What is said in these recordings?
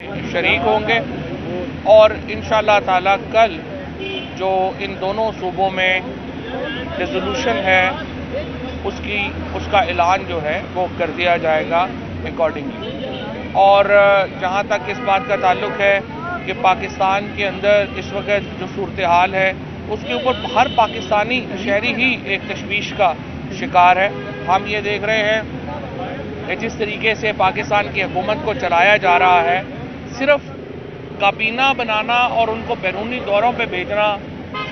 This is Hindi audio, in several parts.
शरीक होंगे। और इन ताला कल जो इन दोनों सूबों में रेजोल्यूशन है, उसकी, उसका ऐलान जो है, वो कर दिया जाएगा अकॉर्डिंगली और जहाँ तक इस बात का ताल्लुक है कि पाकिस्तान के अंदर इस वक्त जो सूरत हाल है, उसके ऊपर हर पाकिस्तानी शहरी ही एक तशवीश का शिकार है। हम ये देख रहे हैं कि जिस तरीके से पाकिस्तान की हुकूमत को चलाया जा रहा है सिर्फ़ काबीना बनाना और उनको बैरूनी दौरों पर भेजना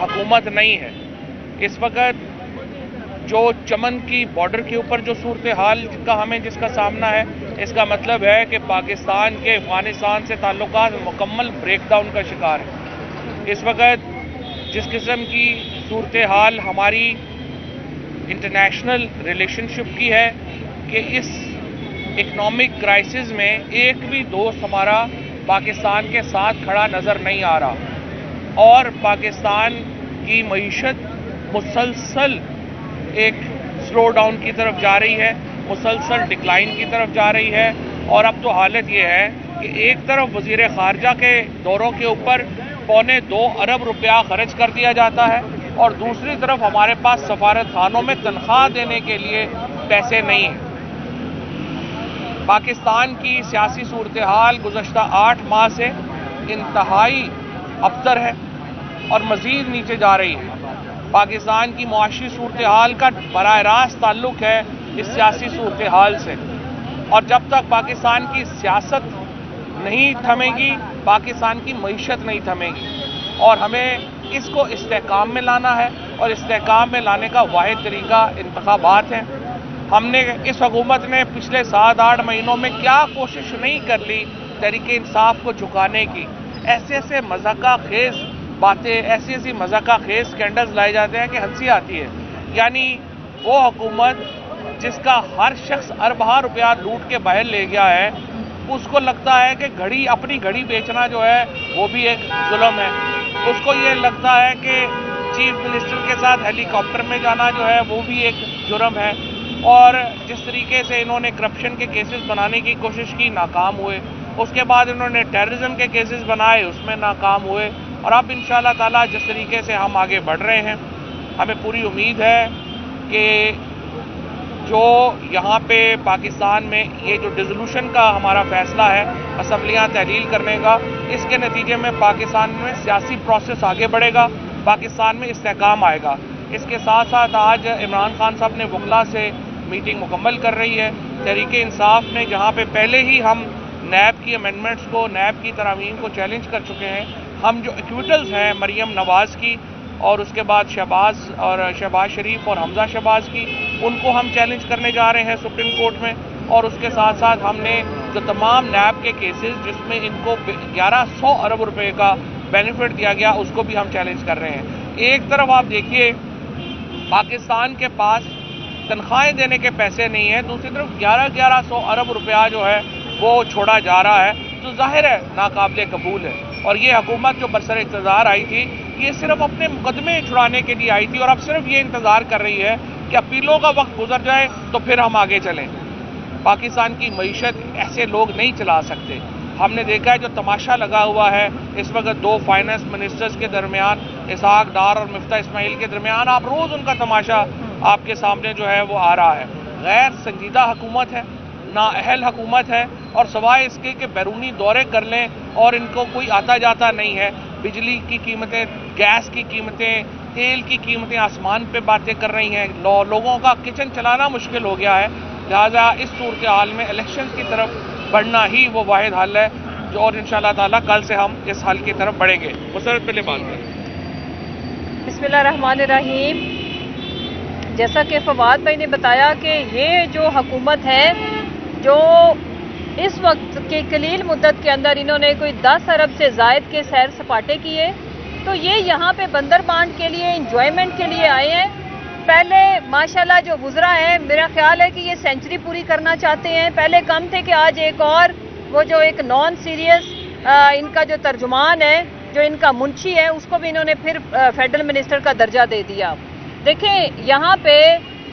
हकूमत नहीं है। इस वक्त जो चमन की बॉर्डर के ऊपर जो सूरत हाल का हमें जिसका सामना है, इसका मतलब है कि पाकिस्तान के अफ़गानिस्तान से ताल्लुक मुकम्मल ब्रेकडाउन का शिकार है। इस वक्त जिस किस्म की सूरत हाल हमारी इंटरनेशनल रिलेशनशिप की है, कि इस इकनॉमिक क्राइसिस में एक भी दोस्त हमारा पाकिस्तान के साथ खड़ा नज़र नहीं आ रहा। और पाकिस्तान की मीशत मुसलसल एक स्लो डाउन की तरफ़ जा रही है, मुसलसल डिक्लाइन की तरफ़ जा रही है। और अब तो हालत ये है कि एक तरफ़ वज़ीर खारजा के दौरों के ऊपर पौने दो अरब रुपया खर्च कर दिया जाता है और दूसरी तरफ़ हमारे पास सफारत खानों में तनख्वाह देने के लिए पैसे नहीं हैं। पाकिस्तान की सियासी सूरत हाल गुजशत आठ माह से इंतहाई अबतर है और मज़ीद नीचे जा रही है। पाकिस्तान की मुआशी सूरत हाल का बर रास्त ताल्लुक है इस सियासी सूरत हाल से। और जब तक पाकिस्तान की सियासत नहीं थमेगी, पाकिस्तान की मीशत नहीं थमेगी, और हमें इसको इस्तेकाम में लाना है, और इस्तेकाम में लाने का वाद तरीका इंतबात है। हमने इस हुकूमत ने पिछले सात आठ महीनों में क्या कोशिश नहीं कर ली तरीके इंसाफ को झुकाने की। ऐसे ऐसे मजाका खेज बातें, ऐसी ऐसी मजाका खेज स्कैंडल्स लाए जाते हैं कि हँसी आती है। यानी वो हुकूमत जिसका हर शख्स अरबा रुपया लूट के बाहर ले गया है, उसको लगता है कि घड़ी, अपनी घड़ी बेचना जो है, वो भी एक जुल्म है। उसको ये लगता है कि चीफ मिनिस्टर के साथ हेलीकॉप्टर में जाना जो है, वो भी एक जुर्म है। और जिस तरीके से इन्होंने करप्शन के केसेस बनाने की कोशिश की, नाकाम हुए। उसके बाद इन्होंने टेररिज्म के केसेस बनाए, उसमें नाकाम हुए। और अब इन ताला जिस तरीके से हम आगे बढ़ रहे हैं, हमें पूरी उम्मीद है कि जो यहाँ पे पाकिस्तान में ये जो डिजोल्यूशन का हमारा फैसला है, असम्बलियाँ तहलील करने का, इसके नतीजे में पाकिस्तान में सियासी प्रोसेस आगे बढ़ेगा, पाकिस्तान में इसकाम आएगा। इसके साथ साथ आज इमरान खान साहब ने वकला से मीटिंग मुकम्मल कर रही है। तहरीक इंसाफ ने जहाँ पे पहले ही हम नैब की अमेंडमेंट्स को, नैब की तरामीम को चैलेंज कर चुके हैं। हम जो एक्विटल्स हैं मरीम नवाज़ की और उसके बाद शहबाज और शहबाज शरीफ और हमजा शहबाज की, उनको हम चैलेंज करने जा रहे हैं सुप्रीम कोर्ट में। और उसके साथ साथ हमने जो तमाम नैब के केसेस जिसमें इनको 1100 अरब रुपए का बेनिफिट दिया गया, उसको भी हम चैलेंज कर रहे हैं। एक तरफ़ आप देखिए, पाकिस्तान के पास तनख्वाहें देने के पैसे नहीं है, दूसरी तरफ़ ग्यारह ग्यारह सौ अरब रुपया जो है, वो छोड़ा जा रहा है तो ज़ाहिर है नाकाबले कबूल है। और ये हुकूमत जो बरसर इंतज़ार आई थी, ये सिर्फ़ अपने मुकदमे छुड़ाने के लिए आई थी और अब सिर्फ़ ये इंतज़ार कर रही है कि अपीलों का वक्त गुजर जाए तो फिर हम आगे चलें। पाकिस्तान की मीशत ऐसे लोग नहीं चला सकते। हमने देखा है जो तमाशा लगा हुआ है, इस वक्त दो फाइनेंस मिनिस्टर्स के दरमियान इसहाक डार और मिफ्ता इसमाइल के दरमियान, आप रोज़ उनका तमाशा आपके सामने जो है वो आ रहा है। गैर संजीदा हुकूमत है नाअहल हुकूमत है और सवाए इसके कि बैरूनी दौरे कर लें और इनको कोई आता जाता नहीं है। बिजली की कीमतें गैस की कीमतें तेल की कीमतें आसमान पे बातें कर रही हैं। लो, लोगों का किचन चलाना मुश्किल हो गया है। लिहाजा इस सूरत हाल में इलेक्शन की तरफ़ बढ़ना ही वो वाद हल है जो और इन ताला कल से हम इस हल की तरफ़ बढ़ेंगे। मुसरत पहले बात करें बिस्मिल्लाहिर्रहमानिर्रहीम जैसा कि फवाद भाई ने बताया कि ये जो हकूमत है, जो इस वक्त के कलील मुद्दत के अंदर इन्होंने कोई 10 अरब से जायद के सैर सपाटे किए तो ये यहाँ पे बंदर बाँध के लिए इंजॉयमेंट के लिए आए हैं। पहले माशाल्लाह जो गुजरा है, मेरा ख्याल है कि ये सेंचुरी पूरी करना चाहते हैं। पहले कम थे कि आज एक और, वो जो एक नॉन सीरियस इनका जो तर्जुमान है, जो इनका मुंशी है, उसको भी इन्होंने फिर फेडरल मिनिस्टर का दर्जा दे दिया। देखें, यहाँ पे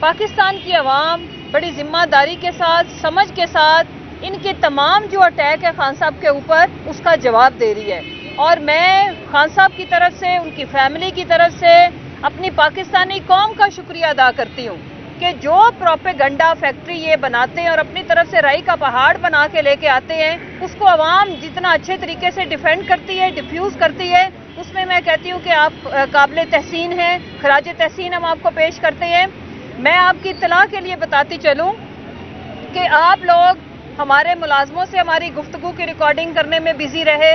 पाकिस्तान की आवाम बड़ी ज़िम्मेदारी के साथ, समझ के साथ, इनके तमाम जो अटैक है खान साहब के ऊपर, उसका जवाब दे रही है। और मैं खान साहब की तरफ़ से, उनकी फैमिली की तरफ़ से, अपनी पाकिस्तानी कौम का शुक्रिया अदा करती हूँ कि जो प्रोपेगंडा फैक्ट्री ये बनाते हैं और अपनी तरफ़ से राई का पहाड़ बना के लेके आते हैं, उसको आवाम जितना अच्छे तरीके से डिफेंड करती है डिफ्यूज करती है उसमें मैं कहती हूँ कि आप काबिल तहसीन हैं, खराज तहसीन हम आपको पेश करते हैं। मैं आपकी इतला के लिए बताती चलूँ कि आप लोग हमारे मुलाजमों से हमारी गुफ्तु की रिकॉर्डिंग करने में बिज़ी रहे।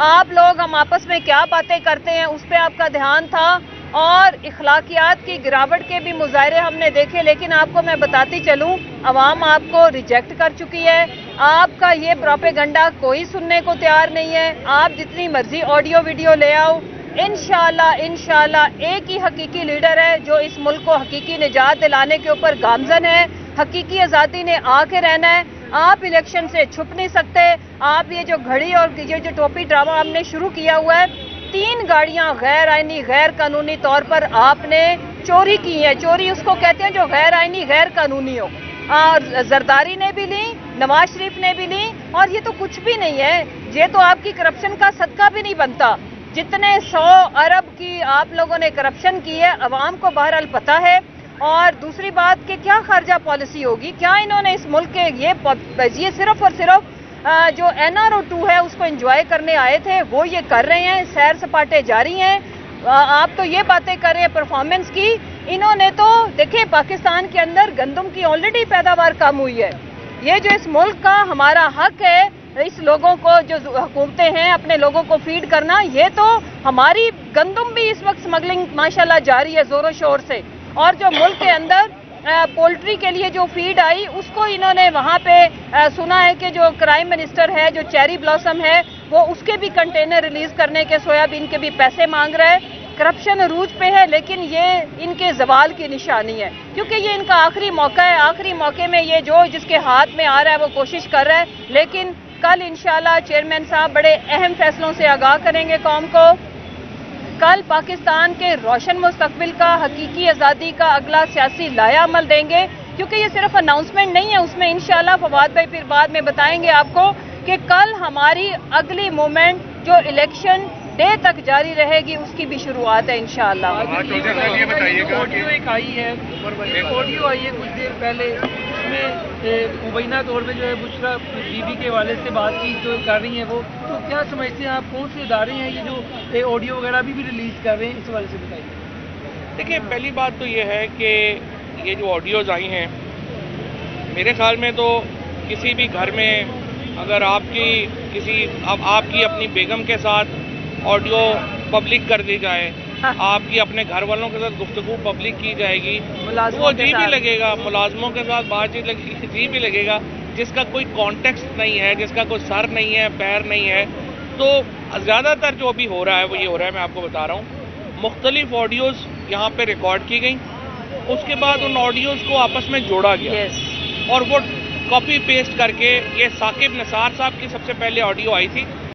आप लोग हम आपस में क्या बातें करते हैं, उस पर आपका ध्यान था और इखलाकियात की गिरावट के भी मुजाहरे हमने देखे, लेकिन आपको मैं बताती चलूँ, आवाम आपको रिजेक्ट कर चुकी है। आपका ये प्रोपेगंडा कोई सुनने को तैयार नहीं है। आप जितनी मर्ज़ी ऑडियो वीडियो ले आओ। इनशाला इनशाला एक ही हकीकी लीडर है जो इस मुल्क को हकीकी निजात दिलाने के ऊपर गामजन है। हकीकी आज़ादी ने आके रहना है। आप इलेक्शन से छुप नहीं सकते। आप ये जो घड़ी और ये जो टोपी ड्रामा हमने शुरू किया हुआ है, तीन गाड़ियाँ गैर आईनी, गैर कानूनी तौर पर आपने चोरी की है। चोरी उसको कहते हैं जो गैर आईनी, गैर कानूनी हो और जरदारी ने भी ली नवाज़ शरीफ ने भी ली और ये तो कुछ भी नहीं है। ये तो आपकी करप्शन का सदका भी नहीं बनता। जितने सौ अरब की आप लोगों ने करप्शन की है, अवाम को बहरहाल पता है। और दूसरी बात कि क्या खर्जा पॉलिसी होगी? क्या इन्होंने इस मुल्क के ये ये सिर्फ़ और सिर्फ़ जो एन आर ओ टू है, उसको एंजॉय करने आए थे, वो ये कर रहे हैं, सैर सपाटे जारी हैं। आप तो ये बातें कर रहे हैं परफॉर्मेंस की। इन्होंने तो देखिए, पाकिस्तान के अंदर गंदम की ऑलरेडी पैदावार कम हुई है। ये जो इस मुल्क का हमारा हक है, इस लोगों को जो हुकूमतें हैं, अपने लोगों को फ़ीड करना, ये तो हमारी गंदम भी इस वक्त स्मगलिंग माशाल्लाह जारी है जोरों शोर से। और जो मुल्क के अंदर पोल्ट्री के लिए जो फ़ीड आई, उसको इन्होंने वहाँ पे सुना है कि जो क्राइम मिनिस्टर है, जो चेरी ब्लॉसम है, वो उसके भी कंटेनर रिलीज़ करने के सोयाबीन के भी पैसे मांग रहे हैं। करप्शन रूज पे है, लेकिन ये इनके जवाल की निशानी है। क्योंकि ये इनका आखिरी मौका है, आखिरी मौके में ये जो जिसके हाथ में आ रहा है, वो कोशिश कर रहा है। लेकिन कल इंशाल्लाह चेयरमैन साहब बड़े अहम फैसलों से आगाह करेंगे कौम को। कल पाकिस्तान के रोशन मुस्तबिल का, हकीकी आज़ादी का अगला सियासी लाया अमल देंगे। क्योंकि ये सिर्फ़ अनाउंसमेंट नहीं है, उसमें इंशाल्लाह फवाद भाई फिर बाद में बताएँगे आपको कि कल हमारी अगली मूवमेंट जो इलेक्शन डे तक जारी रहेगी उसकी भी शुरुआत है इंशाल्लाह। ऑडियो एक आई है ऑडियो आई है कुछ देर पहले उसमें मुबैना तौर पे जो है बुशरा बीबी के वाले से बातचीत जो कर रही है वो। तो क्या समझते हैं आप कौन से इदारे हैं ये जो ऑडियो वगैरह भी, भी रिलीज़ कर रहे हैं? इस वाले से बताइए। देखिए पहली बात तो ये है कि ये जो ऑडियोज आई हैं मेरे ख्याल में तो किसी भी घर में अगर आपकी किसी अब आप, आपकी अपनी बेगम के साथ ऑडियो पब्लिक कर दी जाए हाँ। आपकी अपने घर वालों के साथ गुफ्तु पब्लिक की जाएगी वो अजीब ही लगेगा मुलाजमों के साथ बातचीत अजीब ही लगेगा जिसका कोई कॉन्टेक्स्ट नहीं है जिसका कोई सर नहीं है पैर नहीं है तो ज़्यादातर जो अभी हो रहा है वो ये हो रहा है मैं आपको बता रहा हूँ। मुख्तलिफ़ ऑडियोज़ यहाँ पे रिकॉर्ड की गई उसके बाद उन ऑडियोज़ को आपस में जोड़ा गया। और वो कॉपी पेस्ट करके ये साकिब निसार साहब की सबसे पहले ऑडियो आई थी